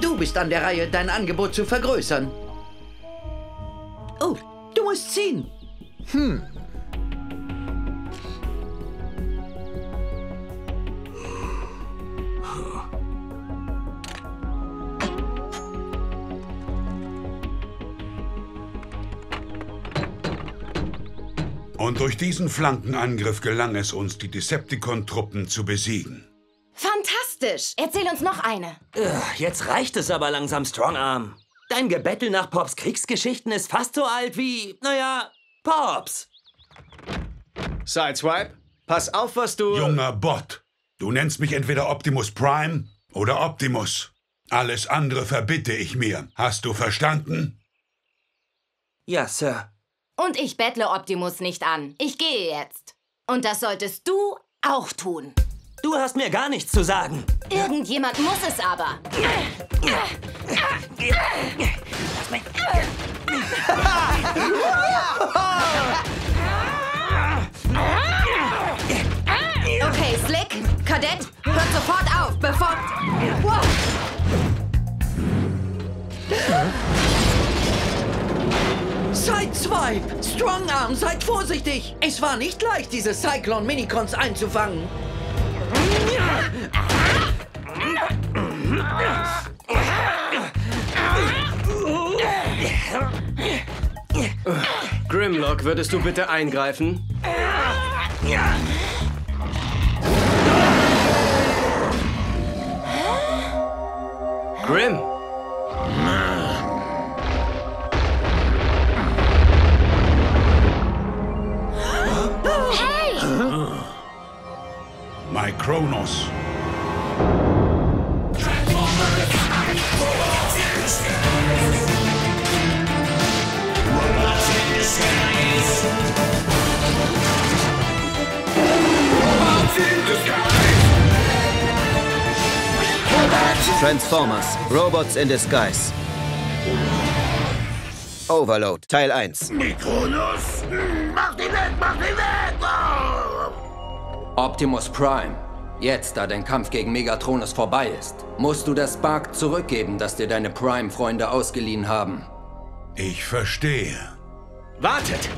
Du bist an der Reihe, dein Angebot zu vergrößern. Oh, du musst ziehen. Und durch diesen Flankenangriff gelang es uns, die Decepticon-Truppen zu besiegen. Fantastisch! Erzähl uns noch eine. Ugh, Jetzt reicht es aber langsam, Strongarm. Dein Gebettel nach Pops Kriegsgeschichten ist fast so alt wie, naja, Pops. Sideswipe, pass auf, was du... Junger Bot, du nennst mich entweder Optimus Prime oder Optimus. Alles andere verbitte ich mir. Hast du verstanden? Ja, Sir. Und ich bettle Optimus nicht an. Ich gehe jetzt. Und das solltest du auch tun. Du hast mir gar nichts zu sagen. Irgendjemand muss es aber. Okay, Slick, Kadett, hört sofort auf, bevor... Wow. Sideswipe! Strongarm, seid vorsichtig! Es war nicht leicht, diese Cyclone-Minicons einzufangen. Grimlock, würdest du bitte eingreifen? Grim! Micronos. Transformers, Robots in Disguise. Overload, Teil 1. Mikronos, mach die weg, mach die weg! Optimus Prime. Jetzt, da dein Kampf gegen Megatronus vorbei ist, musst du das Spark zurückgeben, das dir deine Prime-Freunde ausgeliehen haben. Ich verstehe. Wartet!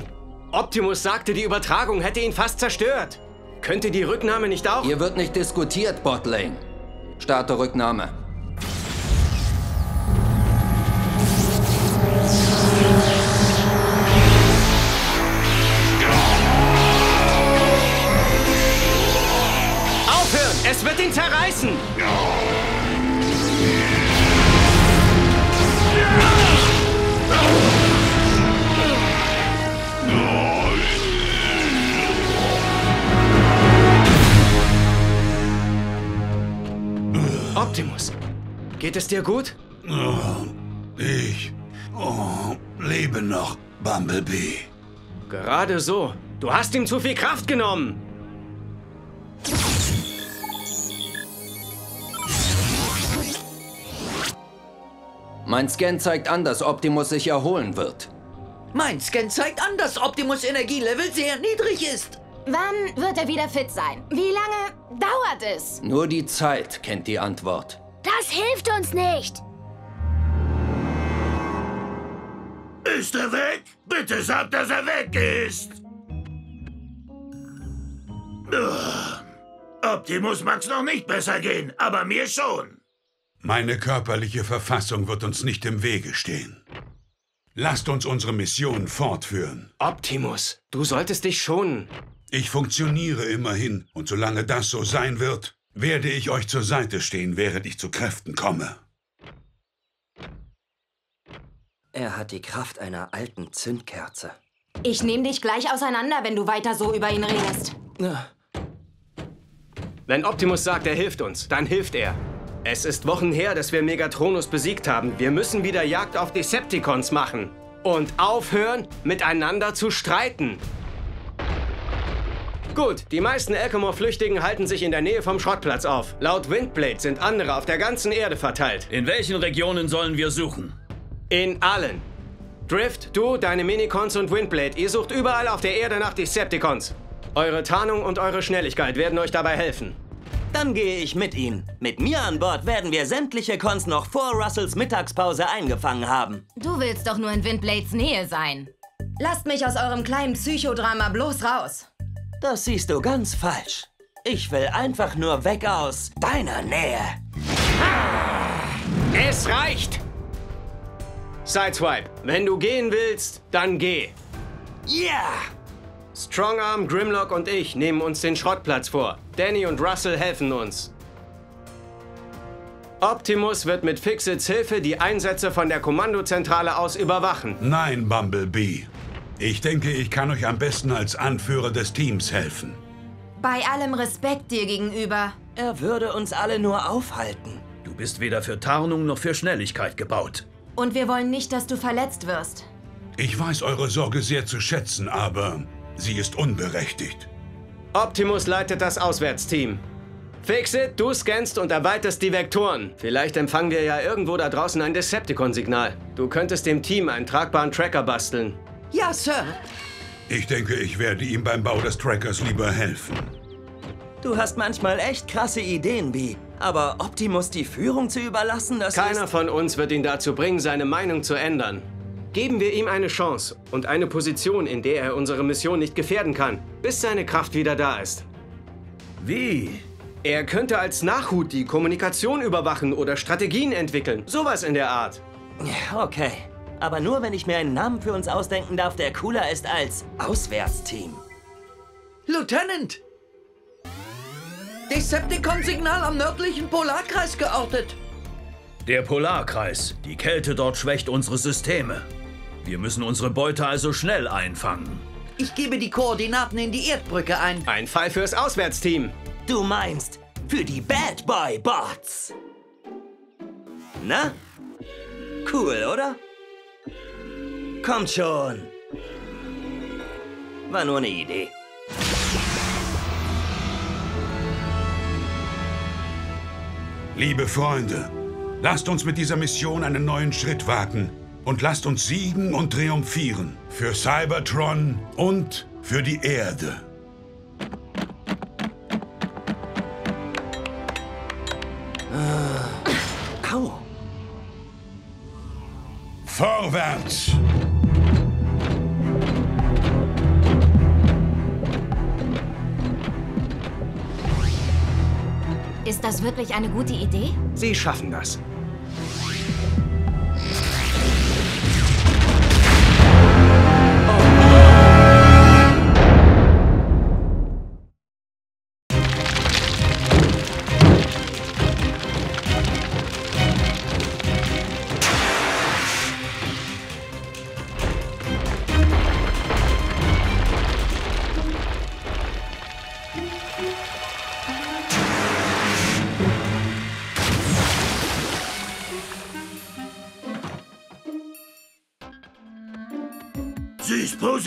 Optimus sagte, die Übertragung hätte ihn fast zerstört. Könnte die Rücknahme nicht auch... Hier wird nicht diskutiert, Botlane. Starte Rücknahme. Es wird ihn zerreißen! Optimus, geht es dir gut? Oh, ich oh, lebe noch, Bumblebee. Gerade so. Du hast ihm zu viel Kraft genommen. Mein Scan zeigt an, dass Optimus sich erholen wird. Mein Scan zeigt an, dass Optimus Energielevel sehr niedrig ist. Wann wird er wieder fit sein? Wie lange dauert es? Nur die Zeit kennt die Antwort. Das hilft uns nicht. Ist er weg? Bitte sag, dass er weg ist! Optimus mag's noch nicht besser gehen, aber mir schon. Meine körperliche Verfassung wird uns nicht im Wege stehen. Lasst uns unsere Mission fortführen. Optimus, du solltest dich schonen. Ich funktioniere immerhin, und solange das so sein wird, werde ich euch zur Seite stehen, während ich zu Kräften komme. Er hat die Kraft einer alten Zündkerze. Ich nehme dich gleich auseinander, wenn du weiter so über ihn redest. Wenn Optimus sagt, er hilft uns, dann hilft er. Es ist Wochen her, dass wir Megatronus besiegt haben. Wir müssen wieder Jagd auf Decepticons machen. Und aufhören, miteinander zu streiten. Gut, die meisten Elcomore-Flüchtigen halten sich in der Nähe vom Schrottplatz auf. Laut Windblade sind andere auf der ganzen Erde verteilt. In welchen Regionen sollen wir suchen? In allen. Drift, du, deine Minicons und Windblade, ihr sucht überall auf der Erde nach Decepticons. Eure Tarnung und eure Schnelligkeit werden euch dabei helfen. Dann gehe ich mit Ihnen. Mit mir an Bord werden wir sämtliche Cons noch vor Russells Mittagspause eingefangen haben. Du willst doch nur in Windblades Nähe sein. Lasst mich aus eurem kleinen Psychodrama bloß raus. Das siehst du ganz falsch. Ich will einfach nur weg aus deiner Nähe. Es reicht! Sideswipe, wenn du gehen willst, dann geh. Yeah! Strongarm, Grimlock und ich nehmen uns den Schrottplatz vor. Danny und Russell helfen uns. Optimus wird mit Fixits Hilfe die Einsätze von der Kommandozentrale aus überwachen. Nein, Bumblebee. Ich denke, ich kann euch am besten als Anführer des Teams helfen. Bei allem Respekt dir gegenüber. Er würde uns alle nur aufhalten. Du bist weder für Tarnung noch für Schnelligkeit gebaut. Und wir wollen nicht, dass du verletzt wirst. Ich weiß eure Sorge sehr zu schätzen, aber sie ist unberechtigt. Optimus leitet das Auswärtsteam. Fixit, du scannst und erweiterst die Vektoren. Vielleicht empfangen wir ja irgendwo da draußen ein Decepticon-Signal. Du könntest dem Team einen tragbaren Tracker basteln. Ja, Sir. Ich denke, ich werde ihm beim Bau des Trackers lieber helfen. Du hast manchmal echt krasse Ideen, Bee. Aber Optimus die Führung zu überlassen, das Keiner ist... von uns wird ihn dazu bringen, seine Meinung zu ändern. Geben wir ihm eine Chance und eine Position, in der er unsere Mission nicht gefährden kann, bis seine Kraft wieder da ist. Wie? Er könnte als Nachhut die Kommunikation überwachen oder Strategien entwickeln. Sowas in der Art. Okay. Aber nur, wenn ich mir einen Namen für uns ausdenken darf, der cooler ist als Auswärtsteam. Lieutenant! Decepticon-Signal am nördlichen Polarkreis geortet. Der Polarkreis. Die Kälte dort schwächt unsere Systeme. Wir müssen unsere Beute also schnell einfangen. Ich gebe die Koordinaten in die Erdbrücke ein. Ein Fall fürs Auswärtsteam. Du meinst, für die Bad Boy Bots. Na? Cool, oder? Kommt schon. War nur eine Idee. Liebe Freunde, lasst uns mit dieser Mission einen neuen Schritt wagen und lasst uns siegen und triumphieren. Für Cybertron und für die Erde. Au. Vorwärts! Ist das wirklich eine gute Idee? Sie schaffen das.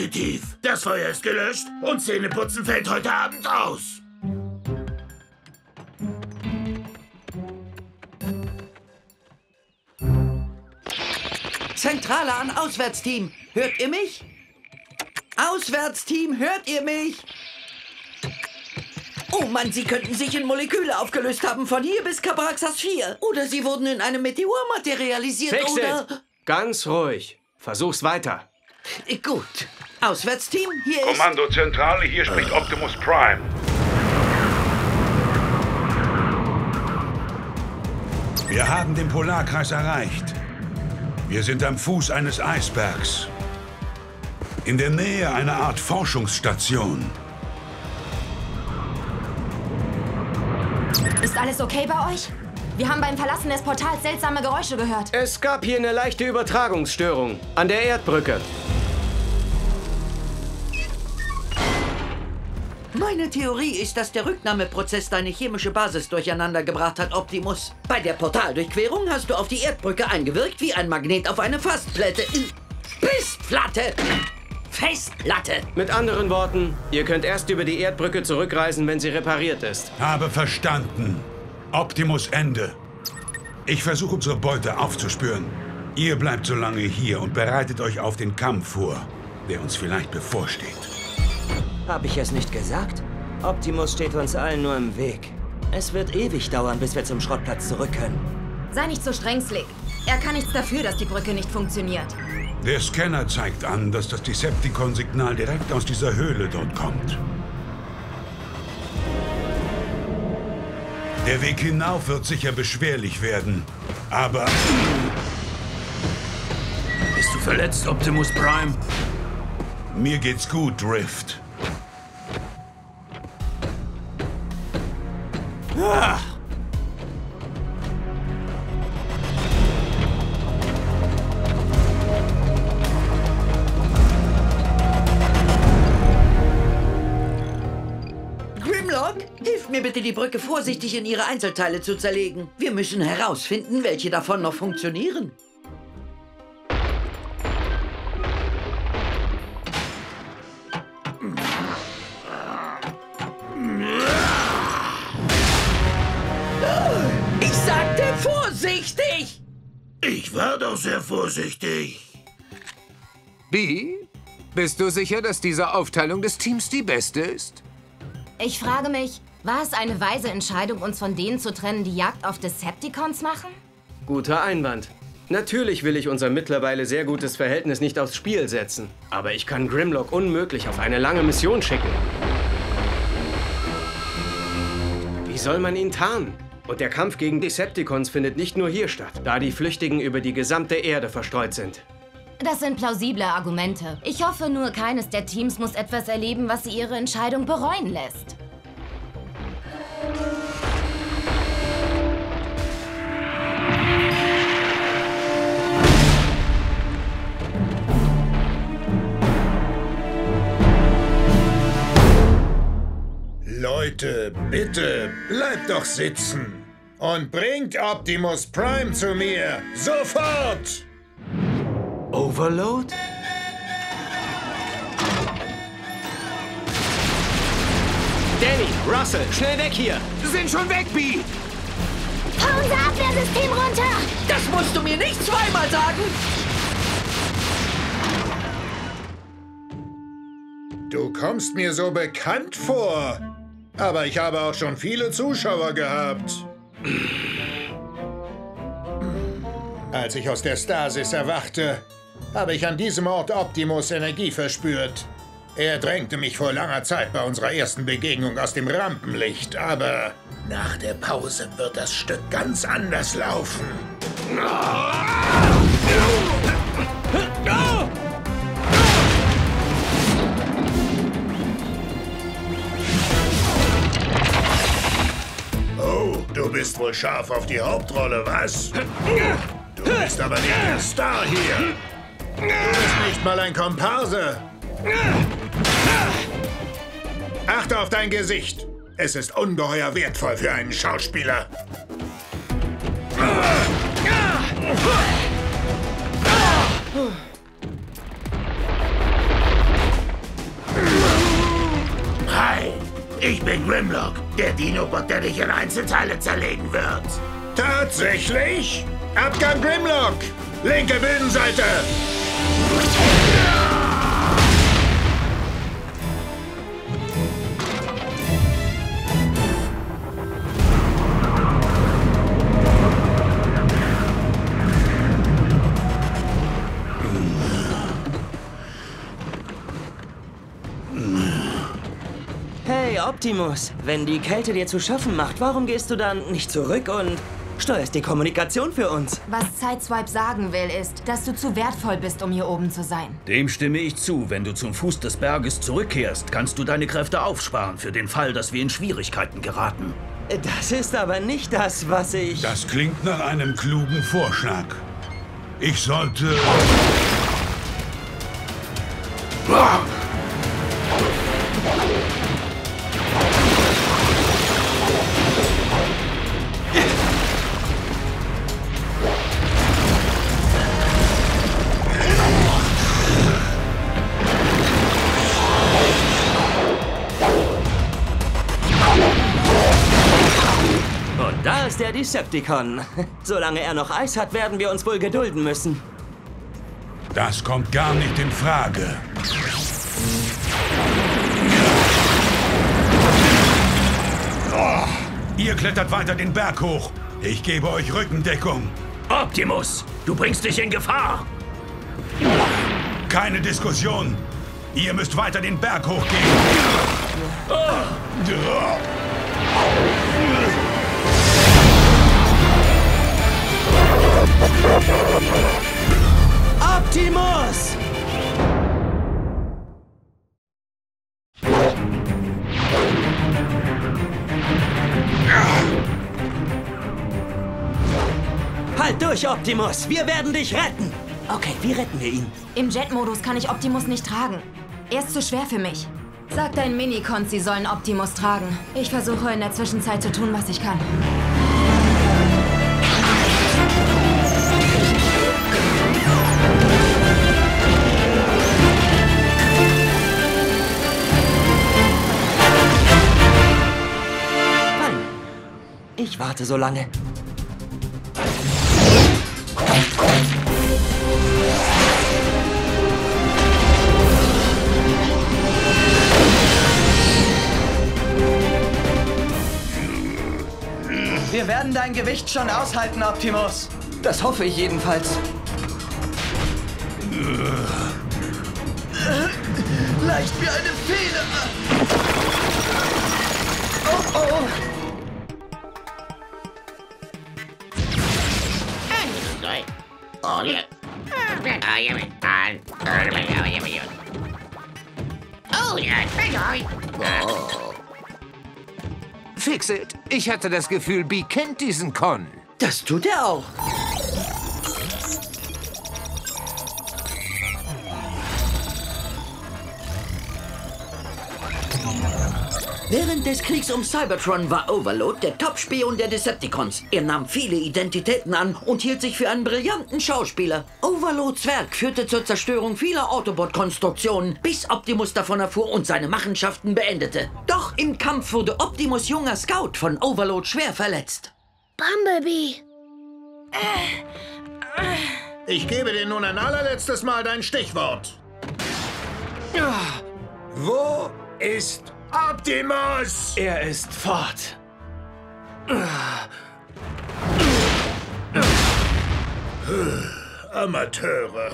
Positiv. Das Feuer ist gelöscht und Zähneputzen fällt heute Abend aus. Zentrale an Auswärtsteam. Hört ihr mich? Auswärtsteam, hört ihr mich? Oh Mann, sie könnten sich in Moleküle aufgelöst haben, von hier bis Kabraxas 4. Oder sie wurden in einem Meteor materialisiert, Fix oder... it! Ganz ruhig. Versuch's weiter. Gut. Auswärtsteam, hier ist... Kommandozentrale, hier spricht Optimus Prime. Wir haben den Polarkreis erreicht. Wir sind am Fuß eines Eisbergs. In der Nähe einer Art Forschungsstation. Ist alles okay bei euch? Wir haben beim Verlassen des Portals seltsame Geräusche gehört. Es gab hier eine leichte Übertragungsstörung an der Erdbrücke. Meine Theorie ist, dass der Rücknahmeprozess deine chemische Basis durcheinander gebracht hat, Optimus. Bei der Portaldurchquerung hast du auf die Erdbrücke eingewirkt wie ein Magnet auf eine Fastplatte. Festplatte! Festplatte! Mit anderen Worten, ihr könnt erst über die Erdbrücke zurückreisen, wenn sie repariert ist. Habe verstanden. Optimus Ende. Ich versuche unsere Beute aufzuspüren. Ihr bleibt so lange hier und bereitet euch auf den Kampf vor, der uns vielleicht bevorsteht. Hab ich es nicht gesagt? Optimus steht uns allen nur im Weg. Es wird ewig dauern, bis wir zum Schrottplatz zurück können. Sei nicht so streng, Slick. Er kann nichts dafür, dass die Brücke nicht funktioniert. Der Scanner zeigt an, dass das Decepticon-Signal direkt aus dieser Höhle dort kommt. Der Weg hinauf wird sicher beschwerlich werden, aber Bist du verletzt, Optimus Prime? mir geht's gut, Drift. Grimlock, hilf mir bitte, die Brücke vorsichtig in ihre Einzelteile zu zerlegen. Wir müssen herausfinden, welche davon noch funktionieren. Ich sagte vorsichtig! Ich war doch sehr vorsichtig. Wie? Bist du sicher, dass diese Aufteilung des Teams die beste ist? Ich frage mich, war es eine weise Entscheidung, uns von denen zu trennen, die Jagd auf Decepticons machen? Guter Einwand. Natürlich will ich unser mittlerweile sehr gutes Verhältnis nicht aufs Spiel setzen. Aber ich kann Grimlock unmöglich auf eine lange Mission schicken. Wie soll man ihn tarnen? Und der Kampf gegen Decepticons findet nicht nur hier statt, da die Flüchtigen über die gesamte Erde verstreut sind. Das sind plausible Argumente. Ich hoffe nur, keines der Teams muss etwas erleben, was sie ihre Entscheidung bereuen lässt. Leute, bitte, bleibt doch sitzen. Und bringt Optimus Prime zu mir. Sofort! Overload? Danny, Russell, schnell weg hier! Sind schon weg, Bee! Hau unser Abwehrsystem runter! Das musst du mir nicht zweimal sagen! Du kommst mir so bekannt vor. Aber ich habe auch schon viele Zuschauer gehabt. Als ich aus der Stasis erwachte, habe ich an diesem Ort Optimus Energie verspürt. Er drängte mich vor langer Zeit bei unserer ersten Begegnung aus dem Rampenlicht, aber nach der Pause wird das Stück ganz anders laufen. Oh, du bist wohl scharf auf die Hauptrolle, was? Du bist aber nicht der Star hier. Du bist nicht mal ein Komparse. Achte auf dein Gesicht. Es ist ungeheuer wertvoll für einen Schauspieler. Hi, ich bin Grimlock, der Dinobot, der dich in Einzelteile zerlegen wird. Tatsächlich? Abgang Grimlock! Linke Bühnenseite! Optimus, wenn die Kälte dir zu schaffen macht, warum gehst du dann nicht zurück und steuerst die Kommunikation für uns? Was Sideswipe sagen will, ist, dass du zu wertvoll bist, um hier oben zu sein. Dem stimme ich zu. Wenn du zum Fuß des Berges zurückkehrst, kannst du deine Kräfte aufsparen für den Fall, dass wir in Schwierigkeiten geraten. Das ist aber nicht das, was ich... Das klingt nach einem klugen Vorschlag. Ich sollte... Und das ist der Decepticon. Solange er noch Eis hat, werden wir uns wohl gedulden müssen. Das kommt gar nicht in Frage. Oh, ihr klettert weiter den Berg hoch. Ich gebe euch Rückendeckung. Optimus, du bringst dich in Gefahr. Keine Diskussion. Ihr müsst weiter den Berg hochgehen. Optimus! Halt durch, Optimus! Wir werden dich retten! Okay, wie retten wir ihn? Im Jet-Modus kann ich Optimus nicht tragen. Er ist zu schwer für mich. Sag deinen Minicons, sie sollen Optimus tragen. Ich versuche in der Zwischenzeit zu tun, was ich kann. Ich warte so lange. Wir werden dein Gewicht schon aushalten, Optimus. Das hoffe ich jedenfalls. Leicht wie eine Feder. Fixit, ich hatte das Gefühl, Bee kennt diesen Con. Das tut er auch. Während des Kriegs um Cybertron war Overload der Top-Spion der Decepticons. Er nahm viele Identitäten an und hielt sich für einen brillanten Schauspieler. Overloads Werk führte zur Zerstörung vieler Autobot-Konstruktionen, bis Optimus davon erfuhr und seine Machenschaften beendete. Doch im Kampf wurde Optimus junger Scout von Overload schwer verletzt. Bumblebee. Ich gebe dir nun ein allerletztes Mal dein Stichwort. Wo ist Optimus? Er ist fort. Amateure.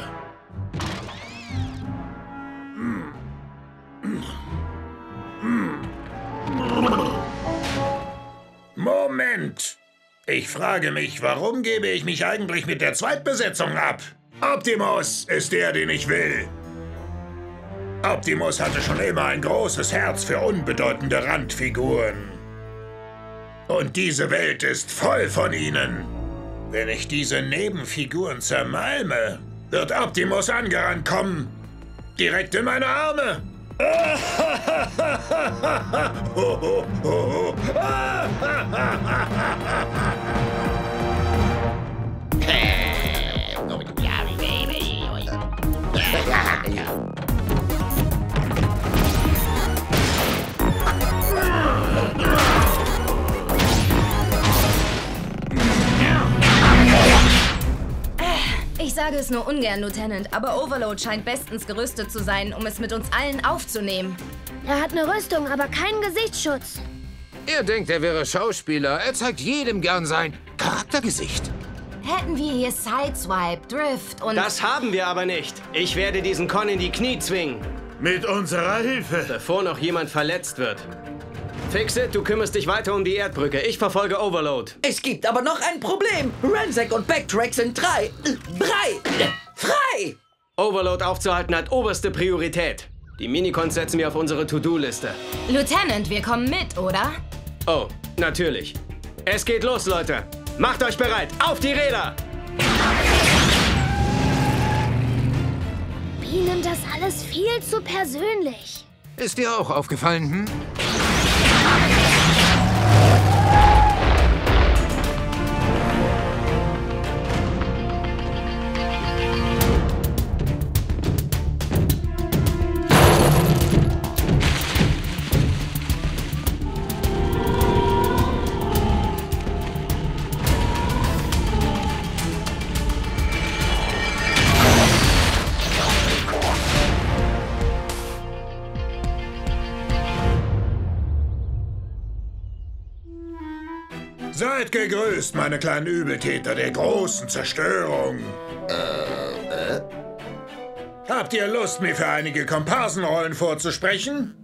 Moment. Ich frage mich, warum gebe ich mich eigentlich mit der Zweitbesetzung ab? Optimus ist der, den ich will. Optimus hatte schon immer ein großes Herz für unbedeutende Randfiguren. Und diese Welt ist voll von ihnen. Wenn ich diese Nebenfiguren zermalme, wird Optimus angerannt kommen. Direkt in meine Arme. Ich sage es nur ungern, Lieutenant, aber Overload scheint bestens gerüstet zu sein, um es mit uns allen aufzunehmen. Er hat eine Rüstung, aber keinen Gesichtsschutz. Er denkt, er wäre Schauspieler. Er zeigt jedem gern sein Charaktergesicht. Hätten wir hier Sideswipe, Drift und... Das haben wir aber nicht. Ich werde diesen Con in die Knie zwingen. Mit unserer Hilfe. Bevor noch jemand verletzt wird. Fixit, du kümmerst dich weiter um die Erdbrücke. Ich verfolge Overload. Es gibt aber noch ein Problem. Ransack und Backtrack sind drei. Äh, drei. Äh, frei. Overload aufzuhalten hat oberste Priorität. Die Minicons setzen wir auf unsere To-Do-Liste. Lieutenant, wir kommen mit, oder? Oh, natürlich. Es geht los, Leute. Macht euch bereit. Auf die Räder! Nimmt das alles viel zu persönlich. Ist dir auch aufgefallen, hm? Yeah. Seid gegrüßt, meine kleinen Übeltäter der großen Zerstörung. Äh, äh? Habt ihr Lust, mir für einige Komparsenrollen vorzusprechen?